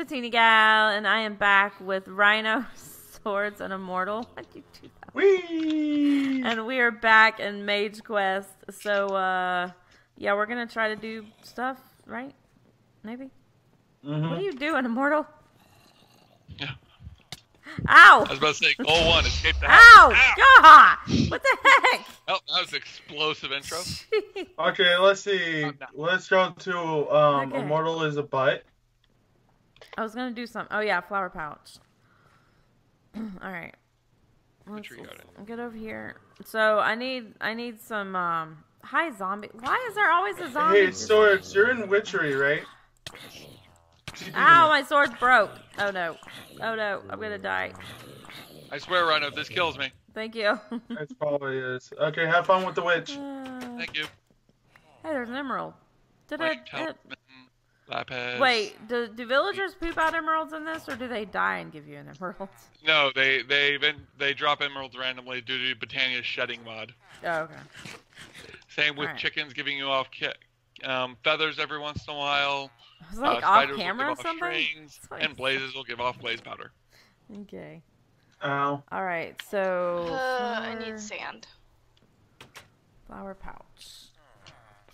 Spatini Gal, and I am back with Rhino Swords and Immortal. Why'd you do that? Whee! And we are back in Mage Quest. So, uh, yeah, we're gonna try to do stuff, right? Maybe. Mhm. What are you doing, Immortal? Yeah. Ow! I was about to say, goal one, escape the house. Ow! God! What the heck? Oh, that was explosive intro. Okay, let's see. Let's go to um. Okay. Immortal is a butt. I was gonna do some. Oh yeah, flower pouch. All right. Let's, tree let's get over here. So I need I need some um hi zombie. Why is there always a zombie? Hey, Swords, you're in Witchery, right? Ow, my sword broke. Oh no. Oh no, I'm gonna die. I swear, Rhino, if this kills me. Thank you. It probably is. Okay, have fun with the witch. Uh, Thank you. hey, there's an emerald. Did Mike it? Lapis. Wait, do, do villagers poop out emeralds in this, or do they die and give you an emerald? No, they they been they drop emeralds randomly due to Britannia's shedding mod. Oh, okay. Same with Alright. chickens giving you off ki- um, feathers every once in a while. It's like uh, off camera or will give off something. strings, like- and blazes will give off blaze powder. Okay. Ow. All right. So. Uh, I need sand. Flower pouch.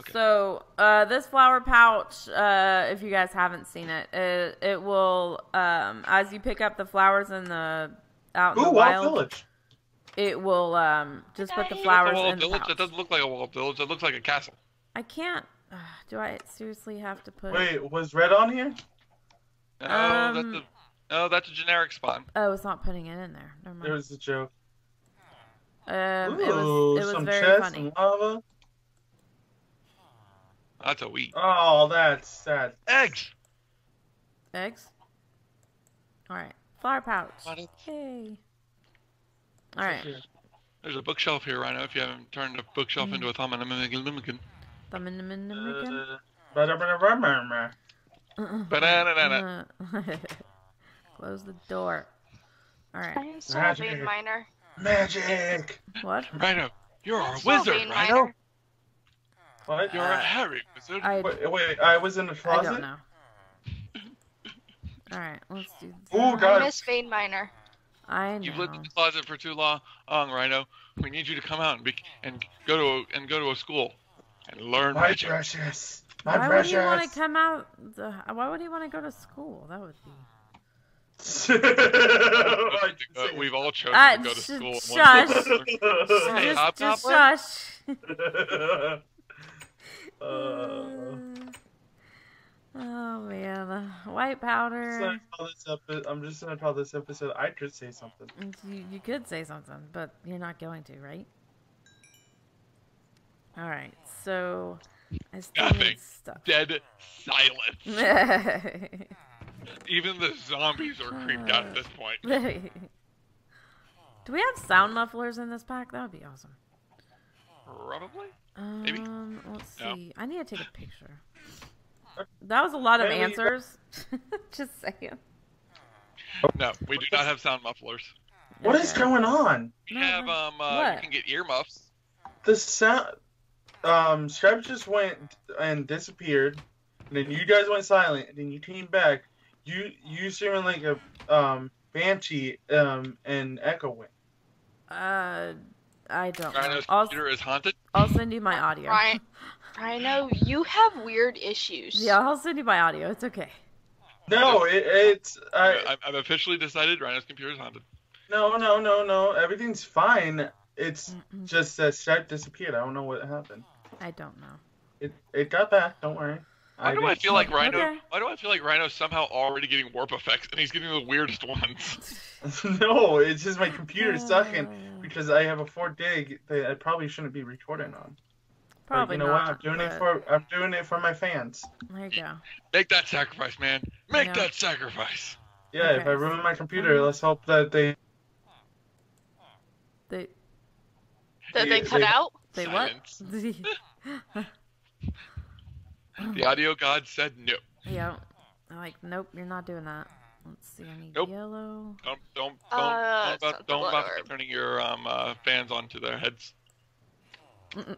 Okay. So, uh, this flower pouch, uh, if you guys haven't seen it, it, it will, um, as you pick up the flowers in the out in Ooh, the Wild wild, Village. it will um, just put the Nice. It's a flowers walled in the village. pouch. It doesn't look like a walled village. It looks like a castle. I can't. Uh, do I seriously have to put? Wait, was Red on here? No, Um, that's a no, that's a generic spawn. Oh, it's not putting it in there. Never It mind. was a joke. Um, Ooh, it was it was some very chest funny. and lava. That's a wheat. Oh, that's sad. Eggs. Eggs. All right, flower pouch. Got it. Hey. All right. There's a bookshelf here, Rhino. If you haven't turned a bookshelf into a Thaumonomicon. Thumb in the min- the micken. Uh, ba-da-ba-da-ba-ba-ba. Uh-uh. Banana. Close the door. All I'm still a Magic. miner. Magic. What? Rhino, you're a Still a wizard, Rhino. miner. What? You're Uh, a hairy wizard. I Wait, wait, I was in the closet? I don't know. All right. Let's do. this. that. God. Miss vein miner. I know. You've lived in the closet for too long, long, Rhino. We need you to come out and be, and go to a, and go to a school and learn My magic. precious. My Why precious. would he want to come out? The, why would he want to go to school? That would be. Uh, we've all chosen Ah, to go to school. in shush. one way or another. Hey, just, Hop just Goblin? shush. Uh, oh man, white powder. gonna call epi- I'm just gonna call this episode. I could say something. You, you could say something, but you're not going to, right? All right. So I still Nothing. need stuff. Dead silence. Even the zombies are creeped out at this point. Do we have sound mufflers in this pack? That would be awesome. Probably. Maybe. Um, let's No. see. I need to take a picture. That was a lot of Maybe- answers. Just saying. No, we do not have sound mufflers. What is Okay. going on? We have um. Uh, you can get earmuffs. The sound. Um, Scribe just went and disappeared. And then you guys went silent. And then you came back. You you seeming like a um banshee um and Echo went. Uh, I don't know. Rhino's I'll, computer is haunted. I'll send you my audio. Rhino, Rhino, you have weird issues. Yeah, I'll send you my audio. It's okay. No, it, it's I I've, I've officially decided Rhino's computer is haunted. no no no no everything's fine. It's Mm-mm. just that Scribe disappeared. I don't know what happened. I don't know. It it got back. Don't worry. Why do I did- feel like Rhino? Okay. Why do I feel like Rhino's somehow already getting warp effects and he's getting the weirdest ones? no, it's just my computer's sucking Uh, because I have a four dig that I probably shouldn't be recording on. But Probably you know not. what? I'm doing it for I'm doing it for my fans. There you go. Make that sacrifice, man. Make that sacrifice. Yeah, if I ruin my computer, let's hope that they They That they Yeah, cut they- out? they what? The audio god said no. yeah. I'm like, nope, you're not doing that. Let's see. I need Nope. yellow. Don't don't don't Uh, don't, it's about, not don't blood turning your um uh, fans onto their heads. Uh,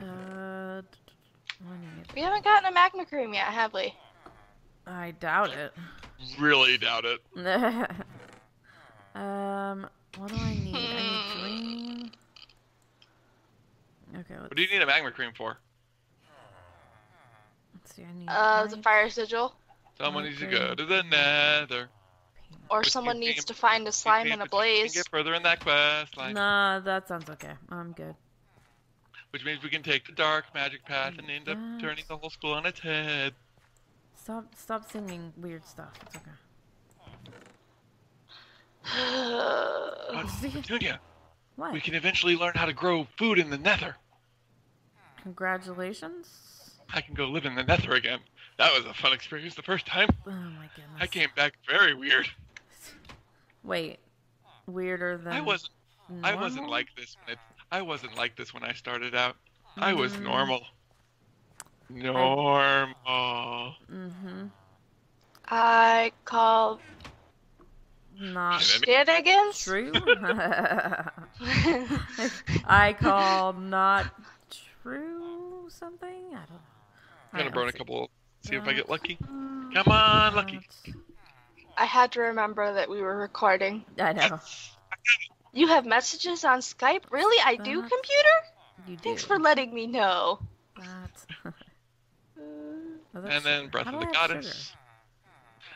I need We haven't gotten a magma cream yet, have we? I doubt it. Really doubt it. um, what do I need? I need green. Okay, let's, What do you need a magma cream for? let's see. I need. Uh, the white, fire sigil. Someone needs to go to the nether. Or But someone needs to find a slime You in a can- you can blaze. get further in that quest line, Nah, that sounds okay. I'm good. which means we can take the dark magic path and end up That- turning the whole school on its head. Stop, stop singing weird stuff. It's okay. But, Petunia, What? we can eventually learn how to grow food in the nether. Congratulations. I can go live in the nether again. That was a fun experience the first time. Oh my goodness. I came back very weird. Wait, weirder than I wasn't I wasn't like this when it, I wasn't like this when I started out. I was Mm. normal. Normal. Mm-hmm. I call Not shenanigans. true. I call not true something. I don't know. I'm gonna Alright, burn a let's see. couple. See if I get lucky. Mm, Come on, lucky. I had to remember that we were recording. I know. You have messages on Skype? Really? I do, Uh, computer? You do. Thanks for letting me know. that. Oh, And then sugar. breath of the goddess. sugar?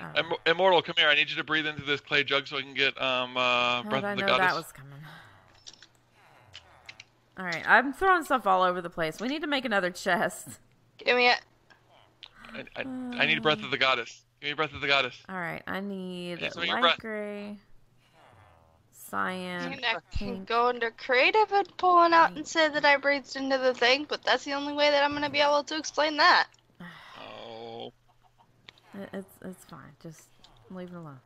I don't know. Im- Immortal, come here. I need you to breathe into this clay jug so I can get um uh How breath did I of the know goddess. that was coming? All right, I'm throwing stuff all over the place. We need to make another chest. Give me it. I, I, I need breath of the um, goddess. Give me a breath of the goddess. All right, I need Yeah, so your light gray, I'm cyan, gonna pink. go into creative and pull one out and mm. say that I breathed into the thing, but that's the only way that I'm gonna be able to explain that. Oh, It- It's it's fine. Just leave it alone.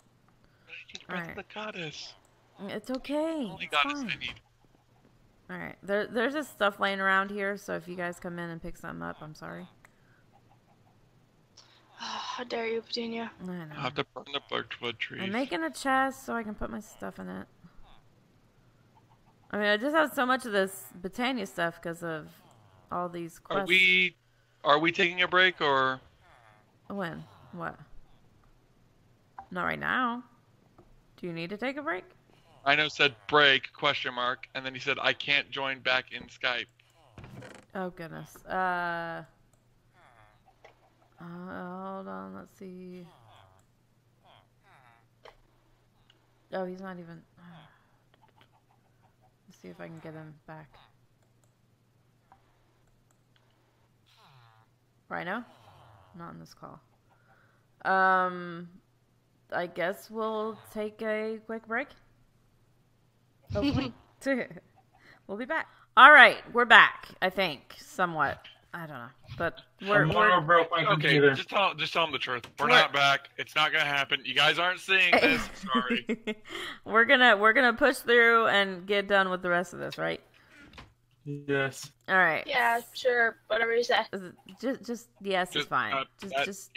I need breath Alright. of the goddess. It's okay. Only It's goddess fine. I need. All right, there there's just stuff laying around here. So if you guys come in and pick something up, I'm sorry. How dare you, Petunia? I I have to burn the birchwood tree. I'm making a chest so I can put my stuff in it. I mean, I just have so much of this Botania stuff because of all these quests. Are we are we taking a break or When? What? Not right now. Do you need to take a break? I know said break question mark and then he said I can't join back in Skype. Oh goodness. Uh. Uh hold on. Let's see. Oh, he's not even. Let's see if I can get him back. Rhino? Not in this call. Um, I guess we'll take a quick break. Hopefully. we'll be back. All right, we're back. I think somewhat. I don't know, but we're, Tomorrow we're broke my Okay, computer. just tell just tell them the truth. We're We're- not back. It's not gonna happen. You guys aren't seeing this. Sorry. we're gonna we're gonna push through and get done with the rest of this, right? Yes. All right. Yeah, sure. Whatever you say. Just just yes, it's Just, fine. uh, Just uh, just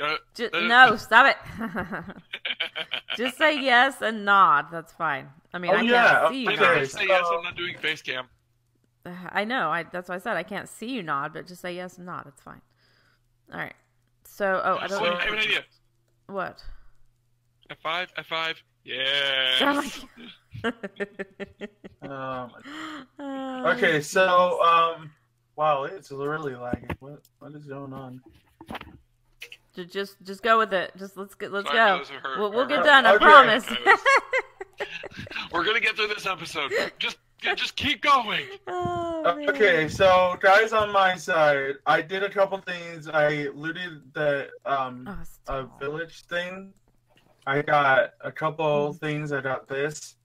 uh, just uh, no, stop it. just say yes and nod. That's fine. I mean, Oh, I can't yeah, see you. I okay. never nod. say yes. I'm not doing face cam. I know. I that's why I said I can't see you nod, but just say yes and nod. It's fine. All right. So, oh, I don't So, know I have an idea. what. F five, F five. Oh Yes. my Um, God. okay, so um, wow, it's really lagging. What what is going on? Ju- just just go with it. Just let's get let's Sorry, go. those her- We'll, we'll her- get done. I promise. We're gonna get through this episode. Just just keep going. oh. Okay, so guys on my side, I did a couple things. I looted the um Oh, a village thing. I got a couple things. I got this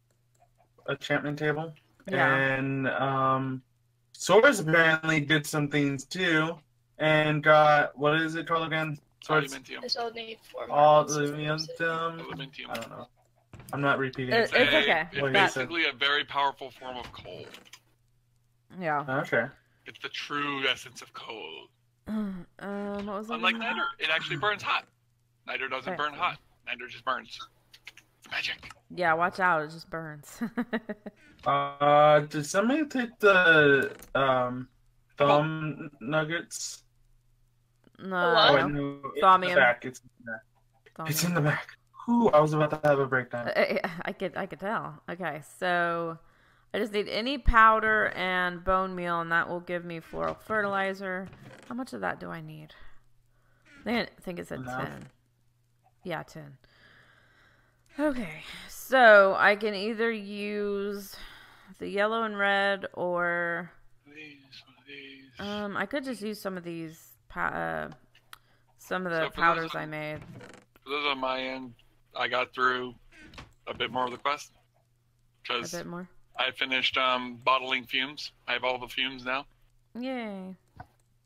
enchantment table, Yeah. and um, Swords apparently did some things too, and got what is it called again? Swords Alumentum. I still need four more. all months the I don't know. I'm not repeating. It- it. it's okay. It's What That- is it? basically a very powerful form of coal. Yeah. Okay. It's the true essence of coal. Um, what was Unlike it? nitor, it actually burns hot. Nitor doesn't Right. burn hot. Nitor just burns. It's magic. Yeah, watch out. It just burns. Uh, did somebody take the um thaumium nuggets? No. Oh, no, it's in the back. It's in the back. It's in the back. Ooh, I was about to have a breakdown. I, I- I could I could tell. Okay, so I just need any powder and bone meal, and that will give me floral fertilizer. How much of that do I need? I think, it's a Enough. ten. Yeah, ten. Okay, so I can either use the yellow and red, or These, these. um, I could just use some of these, uh, some of the So for those powders I made. Those on my end, I got through a bit more of the quest because A because bit more. I finished um, bottling fumes. I have all the fumes now, Yay!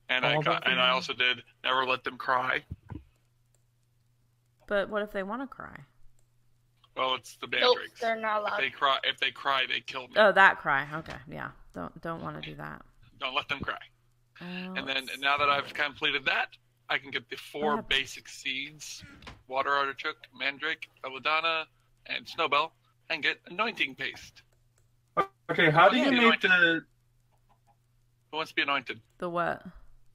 and I All the got, and I also did never let them cry. But what if they want to cry? Well, it's the Nope, they're not if allowed. they cry, if they cry, they kill me. Oh, that cry. Okay, yeah. Don't don't want to do that. Don't let them cry. Uh, And then now that I've completed that, I can get the four basic seeds: water artichoke, mandrake, belladonna, and snowbell, and get anointing paste. Okay, how do you Yeah. make the Who wants to be anointed? the what?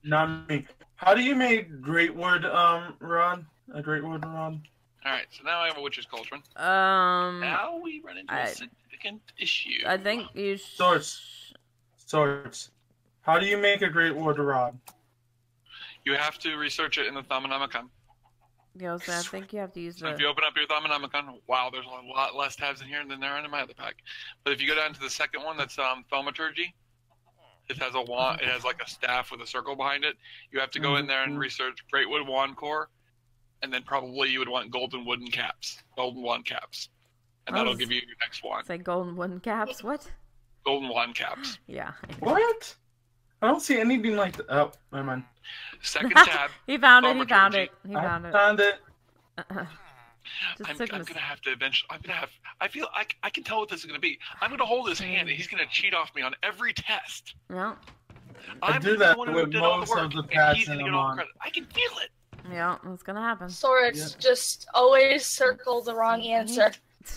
not me? How do you make great wood um rod? A great wood rod? All right, so now I have a witch's cauldron. Um, Now we run into I- a significant issue. I think you. Sh- Swords. Swords. How do you make a great wood rod? you have to research it in the Thaumonomicon. Yeah, so I think you have to use So if you open up your Thaumonomicon, wow, there's a lot less tabs in here than there are in my other pack. But if you go down to the second one, that's um, Thaumaturgy. It has a wand. It has like a staff with a circle behind it. You have to go in there and Mhm. research Greatwood Wand Core, and then probably you would want golden wooden caps, golden wand caps, and that'll was- give you your next wand. Say golden wooden caps. What? Golden wand caps. Yeah. What? I don't see anything like that. Oh, never mind. Second tab. he found it. He Thaumaturgy. found it. He I found it. found it. Just I'm, I'm gonna have to eventually. I'm gonna have. I feel i can tell what this is gonna be. I'm gonna hold his hand, and he's gonna cheat off me on every test. Yeah. I I'm do the that one who with did all most the of work, the and pads he's that I'm get all on. credit. I can feel it. Yeah. It's gonna happen. Swords just always circle the wrong answer.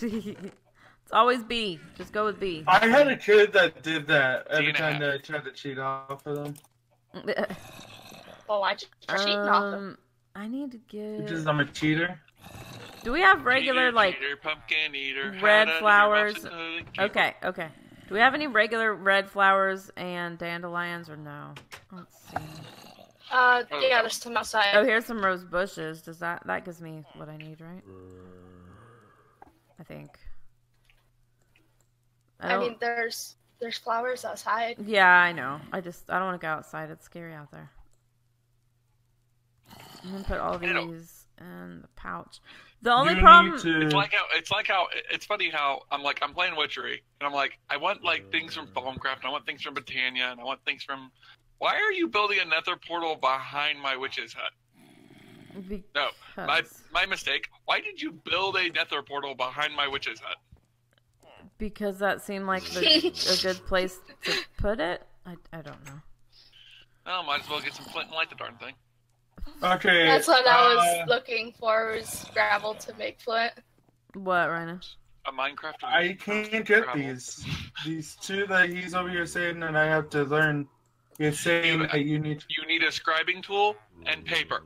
it's always B. Just go with B. I had a kid that did that every time half. that I tried to cheat off of them. Well, I just cheating off them. um, I need to Because get. I'm a cheater. Do we have regular Cheater, like? cheater, pumpkin eater, red how to do flowers. your muffin cookie. Okay. Okay. Do we have any regular red flowers and dandelions or no? Let's see. Uh, yeah, there's some outside. Oh, here's some rose bushes. Does that that gives me what I need, right? I think. I, I mean, there's there's flowers outside. yeah, I know. I just I don't want to go outside. It's scary out there. I'm gonna put all I these in the pouch. The only you problem. need to. It's like how it's like how it's funny how I'm like I'm playing Witchery and I'm like I want like things from Thaumcraft and I want things from Botania and I want things from. Why are you building a Nether portal behind my witch's hut? No, my my mistake. Why did you build a Nether portal behind my witch's hut? Because that seemed like the, a good place to put it. I, I don't know. Oh, might as well get some flint and light the darn thing. Okay. That's what I was uh, looking for was gravel to make flint. What, Rhino? A Minecraft. I can't get Gravel. these. These two that he's over here saying that I have to learn. He's saying You- that you need. You need a scribing tool and paper.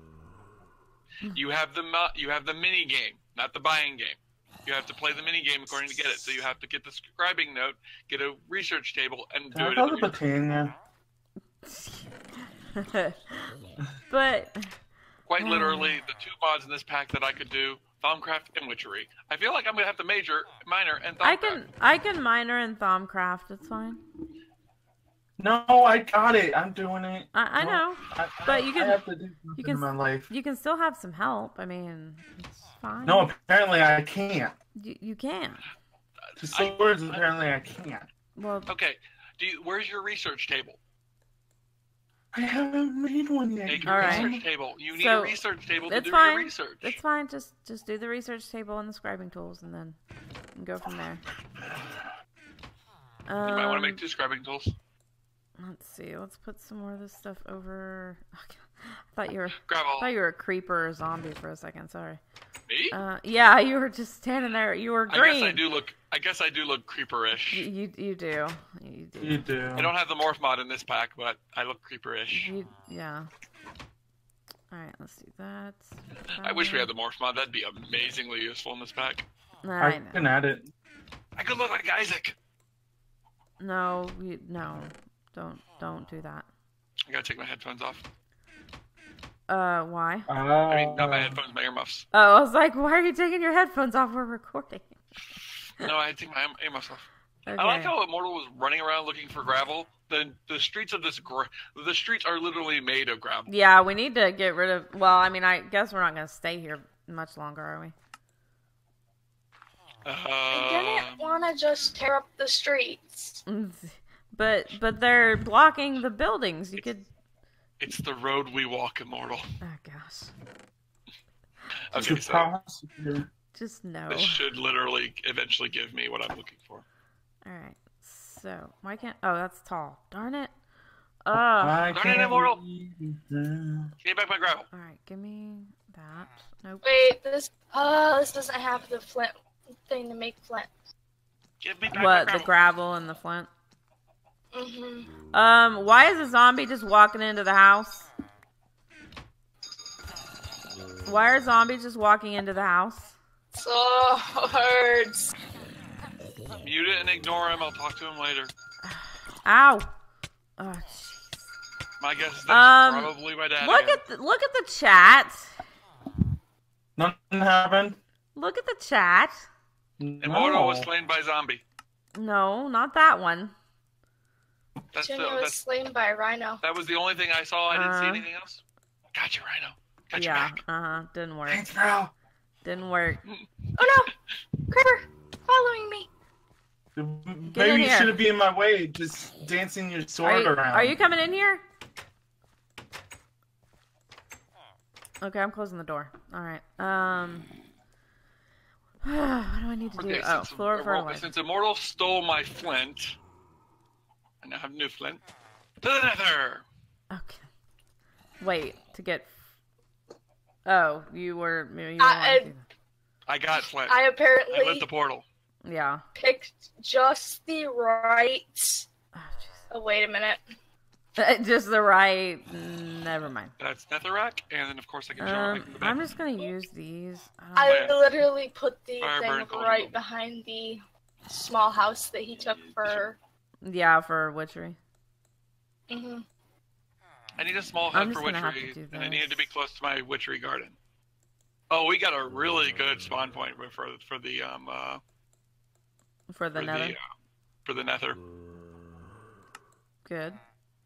You have the you have the mini game, not the buying game. You have to play the mini game according to get it. So you have to get the scribing note, get a research table, and do I it. call in the the but Quite uh, literally, the two mods in this pack that I could do: Thaumcraft and Witchery. I feel like I'm gonna have to major, minor, and Thaumcraft. I can I can minor in Thaumcraft. It's fine. No, I got it. I'm doing it. I, I know. I, But I- you can- I have to do something can in my life. You can still have some help. I mean, it's fine. No, apparently I can't. you, you can. To I- swords, apparently I can't. Well, Okay. Do you, where's your research table? I haven't made one yet. Make you a All right. know? research table. You need So, a research table to it's do fine. your research. it's fine. Just just do the research table and the scribing tools, and then go from there. you might want Um, to make two scribing tools. Let's see. Let's put some more of this stuff over. I thought you were Grab I thought you were a creeper or a zombie for a second. Sorry. Me? Uh, yeah, you were just standing there. You were green. I guess I do look. I guess I do look creeperish. You, you you do. You do. You do. I don't have the morph mod in this pack, but I look creeperish. You, yeah. Alright, let's do that. I wish we had the morph mod. That'd be amazingly useful in this pack. I I can add it. I could look like Isaac. No, we, no. Don't don't do that. I gotta take my headphones off. Uh, why? I mean, not my Uh, headphones, my earmuffs. Oh, I was like, why are you taking your headphones off? We're recording. No, I had to take my earmuffs off. Okay. I like how Immortal was running around looking for gravel. The the streets of this gra- the streets are literally made of gravel. Yeah, we need to get rid of. Well, I mean, I guess we're not gonna stay here much longer, are we? I Uh, didn't want to just tear up the streets. But but they're blocking the buildings. You could. it's the road we walk, Immortal. Oh gosh. Okay, to so. Just no. this should literally eventually give me what I'm looking for. All right. So why can't? Oh, that's tall. Darn it. Oh. Darn it, Immortal. Give me back my gravel. All right. Give me that. Nope. Wait, this uh, this doesn't have the flint thing to make flint. Give me back my What? The gravel and the flint. Mm-hmm. Um. Why is a zombie just walking into the house? Why are zombies just walking into the house? So hurts. Mute it and ignore him. I'll talk to him later. Ow. Oh, jeez. My guess is Um, probably my dad. Look again. at the, look at the chat. Nothing happened. Look at the chat. Immortal No. was slain by zombie. No, not that one. That's the, was that's, slain by a rhino. that was the only thing I saw. I didn't see Uh, anything else. Got you, Rhino. Got you yeah. back. Uh huh. Didn't work. Thanks, bro. Didn't work. Oh no! Critter! Following me! in Maybe you here. shouldn't be in my way, just dancing your Are sword you, around. are you coming in here? Okay, I'm closing the door. All right. Um. what do I need to do? Oh, floor Immortal, fertilizer. since Immortal stole my flint, I now have new flint. To the nether! Okay. Wait to get. Oh, you were. You were I- wanting to- I got flint. I apparently. I lit the portal. Yeah. picked just the right. Oh, Oh, wait a minute. Just the right. Never mind. That's netherrack, and then of course I can show Um, it. I'm just gonna use these. I I literally put the Fire thing right behind the small house that he took for. Yeah, for witchery. hmm I need a small hut for gonna have to witchery, do and I needed to be close to my witchery garden. Oh, we got a really good spawn point for for the um uh For the for nether. the uh, for the nether. Good.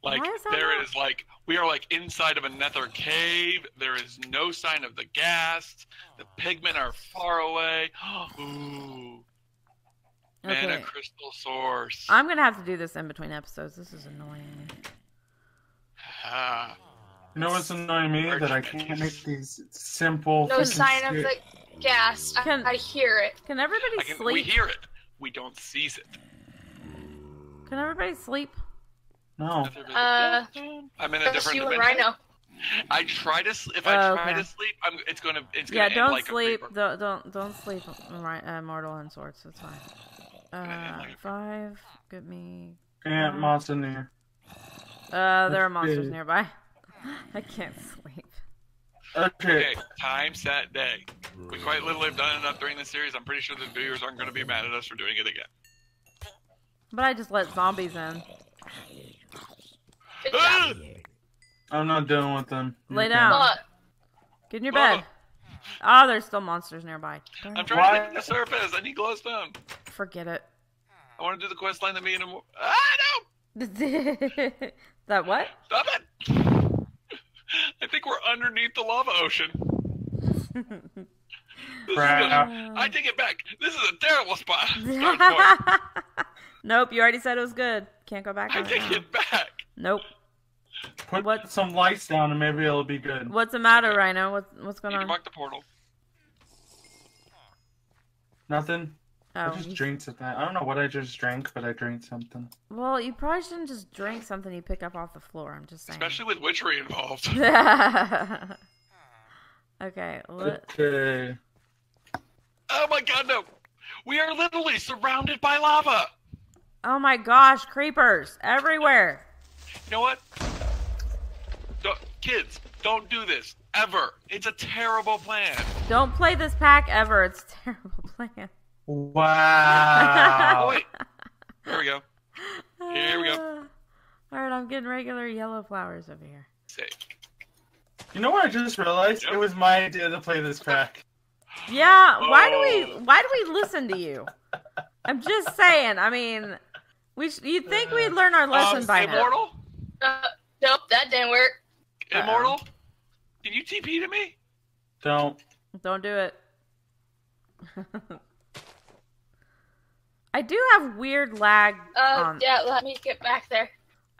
Like Why is that there not- is like we are like inside of a nether cave. There is no sign of the ghast. The pigmen are far away. Ooh, mana Okay. crystal source. I'm gonna have to do this in between episodes. This is annoying. Ah, You know what's annoying me? That I can't make these simple. No sign of the ghast. I, Can- I hear it. Can everybody can, sleep? we hear it. We don't seize it. Can everybody sleep? No. Uh, I'm in a Just different you and dimension. Rhino. I try to. If I Oh, try okay. to sleep, I'm, it's gonna. It's Yeah, gonna yeah. don't like sleep. A. Don't don't don't sleep. Right, uh, mortal and swords. That's fine. End Uh, five. Get me. Ant monster near. Uh, there are monsters see. nearby. I can't sleep. Okay. Okay, time, set, day. We quite literally have done enough during this series. I'm pretty sure the viewers aren't going to be mad at us for doing it again. But I just let zombies in. I'm not dealing with them. Lay You down. Look, Get in your Mama. bed. Oh, there's still monsters nearby. Darn I'm it. trying to Why- get the surface. I need glowstone. Forget it. I want to do the quest line that me and him. Ah, no! that what? Stop it! I think we're underneath the lava ocean. This is Crap. I take it back. This is a terrible spot. Start point. nope, you already said it was good. Can't go back I on it take now. it back. Nope. Put What- some lights down and maybe it'll be good. What's the matter, Rhino? What's what's Need going to on? mark the portal. Nothing. I Oh, just drank something. I don't know what I just drank, but I drank something. well, you probably shouldn't just drink something you pick up off the floor. I'm just saying. Especially with witchery involved. okay. Let, Okay. Oh my god, no! We are literally surrounded by lava! oh my gosh, creepers everywhere. You know what? Don't, kids, don't do this. ever. It's a terrible plan. Don't play this pack ever. It's a terrible plan. Wow. Oh wait. Here we go. Here we go. All right, I'm getting regular yellow flowers over here. Sick. You know what I just realized? It was my idea to play this pack. Yeah, why do we Oh. why do we listen to you? I'm just saying. I mean, we sh- you'd think we'd learn our lesson Um, by now. Immortal? Uh, nope, that didn't work. Uh-oh. Immortal? Can you TP to me? Don't. Don't do it. I do have weird lag Uh, on. yeah, let me get back there.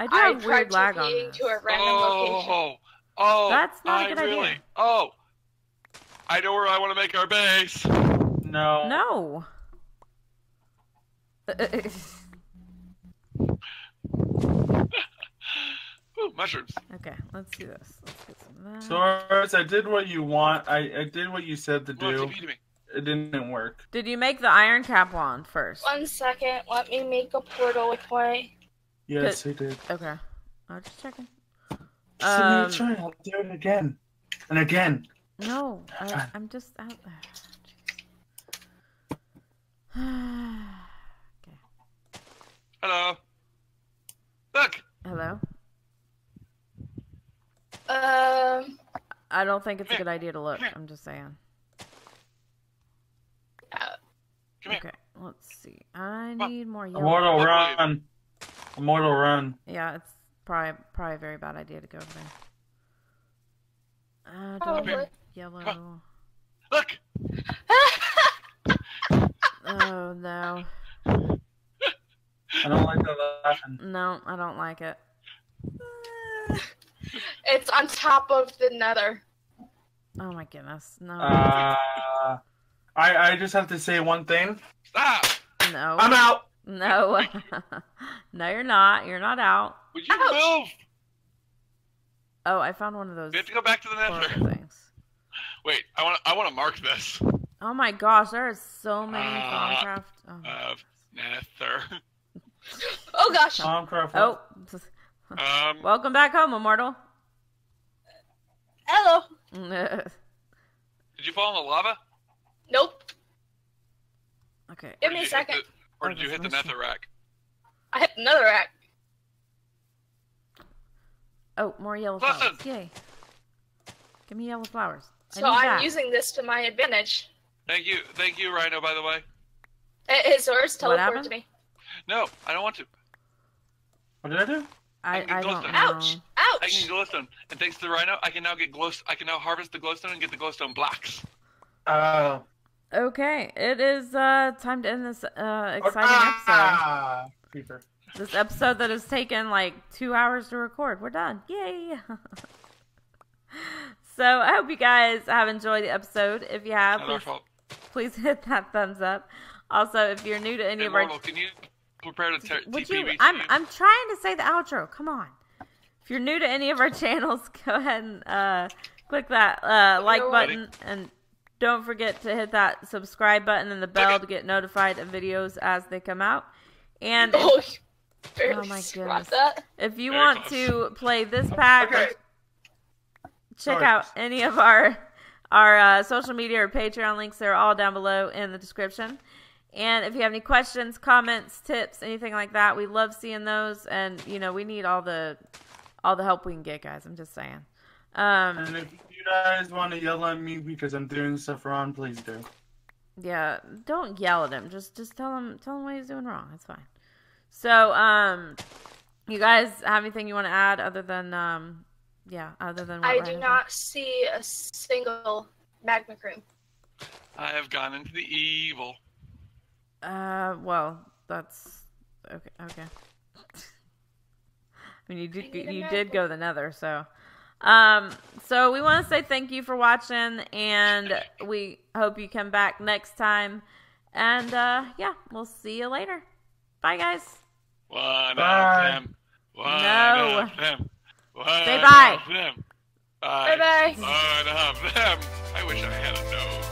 I do have tried weird lag on. This. to a random oh, location. oh, That's not a I good really, idea. Oh, I know where I want to make our base. No. No. Ooh, mushrooms. okay, let's do this. Let's get some of that. Source, I did what you want. I, I did what you said to Well, do. TP to me. It didn't work. Did you make the iron cap wand first? One second, let me make a portal with my. Yes, I did. Okay. I'm just checking. Just Um, try. I'll do it again and again. No, I, I'm just out there. okay. Hello. Look. Hello. Um, I don't think it's a good idea to look. I'm just saying. uh, Come here. Okay, let's see. I Come on. need more yellow. Immortal Look, run. Immortal run. Yeah, it's probably probably a very bad idea to go over there. Uh, don't want yellow. Look. Oh no, I don't like the laughing. no, I don't like it. it's on top of the nether. Oh my goodness, no, Uh, I I just have to say one thing. Stop. no, I'm out. no, no, you're not. You're not out. Would you Ouch. move? Oh, I found one of those We have to go back to the nether. things. Wait, I want. I want to mark this. Oh my gosh, there are so many Uh, Minecraft. Oh, Uh, nether. Oh gosh. Minecraft. oh. Um. welcome back home, Immortal. Hello. okay, Did you fall in the lava? Nope. okay. Give me a did you hit second. the- Or Oh, did you hit the mushroom. nether rack? I hit another rack. Oh, more yellow Listen. flowers. Yay. Give me yellow flowers. I So I'm that. using this to my advantage. Thank you, thank you, Rhino. By the way. It is yours. What Teleport happened? to me. No, I don't want to. What did I do? I, I can I go don't know. Ouch! I Ouch! can glowstone, and thanks to the Rhino, I can now get glow. I can now harvest the glowstone and get the glowstone blocks. Uh, Okay, it is uh, time to end this uh, exciting episode. ah, creeper. This episode that has taken like two hours to record. We're done. Yay! so I hope you guys have enjoyed the episode. If you have, please, please hit that thumbs up. Also, if you're new to any of our Immortal, can you prepare to ter- Would you? I'm? I'm trying to say the outro. Come on. If you're new to any of our channels, go ahead and uh, click that uh, like button and don't forget to hit that subscribe button and the bell to get notified of videos as they come out. And if, Oh, you Oh my goodness. that. if you Very want close. to play this pack, Okay. check Sorry. out any of our our uh, social media or Patreon links. They're all down below in the description. And if you have any questions, comments, tips, anything like that, we love seeing those. And you know, we need all the all the help we can get, guys. I'm just saying. Um, And if you guys want to yell at me because I'm doing stuff wrong, please do. yeah, don't yell at him. Just just tell him tell him what he's doing wrong. That's fine. So, um, you guys have anything you want to add other than um, yeah, other than what I do said? not see a single magma cream. I have gone into the evil. Uh, well, that's okay. Okay. I mean, you did I you did go to the Nether, so um, so we want to say thank you for watching, and we hope you come back next time. And uh, yeah, we'll see you later. Bye, guys. One Bye. of them. One No. of them. One Say bye. Of them. Bye bye. One of them. I wish I had a nose.